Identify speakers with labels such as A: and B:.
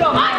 A: 점.